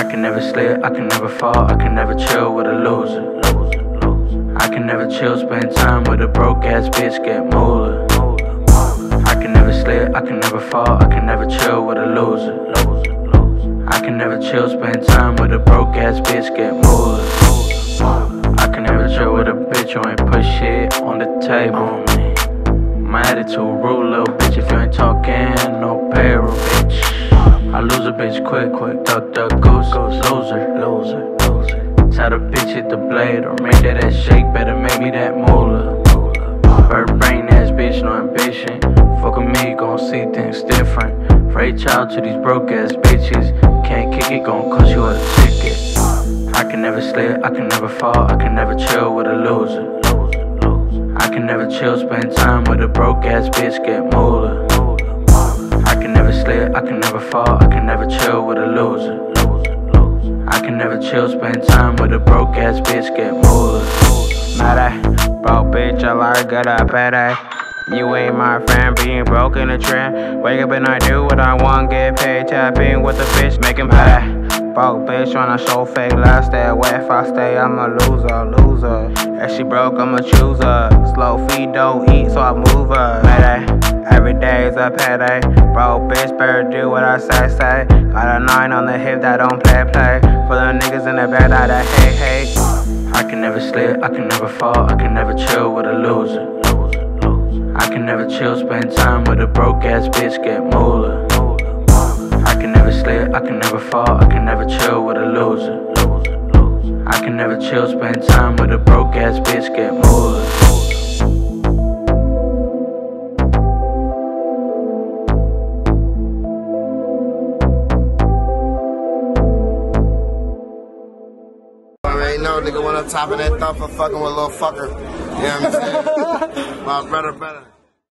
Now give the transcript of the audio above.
I can never slip, I can never fall, I can never chill with a loser. I can never chill, spend time with a broke ass bitch, get moolah. I can never slip, I can never fall, I can never chill with a loser. I can never chill, spend time with a broke ass bitch, get moolah. I can never chill with a bitch who ain't put shit on the table. My attitude rude, little bitch, if you ain't talking, no payroll, bitch. I lose a bitch quick, quick, duck, duck, goose, goose, loser, loser, loser. Tell the bitch hit the blade or make that ass shake, better make me that moolah. Bird brain ass bitch, no ambition. Fuck with me, gon' see things different. Free child to these broke ass bitches. Can't kick it, gon' cost you a ticket. I can never slip, I can never fall, I can never chill with a loser. I can never chill, spend time with a broke ass bitch, get moolah. I can never fall, I can never chill with a loser. I can never chill, spend time with a broke ass bitch, get moolah. Mayday, broke bitch, I like good at payday. You ain't my friend, being broke in a trend. Wake up and I do what I want, get paid, tapping with the bitch, make him pay. Broke bitch tryna show fake stay away if I stay, I'm a loser, loser. If she broke, I'm a chooser. Slow feed, don't eat, so I move her. Mayday, every day is a payday. Broke bitch, better do what I say, say. Got a nine on the hip that don't play, play. For the niggas in the bed that hate, hate. I can never slip, I can never fall, I can never chill with a loser. I can never chill, spend time with a broke ass bitch, get moolah. I can never slip, I can never fall, I can never chill with a loser. I can never chill, spend time with a broke ass bitch, get moolah. I ain't no nigga went up top of that thumb for fucking with a little fucker. You know what I'm saying? My brother, brother.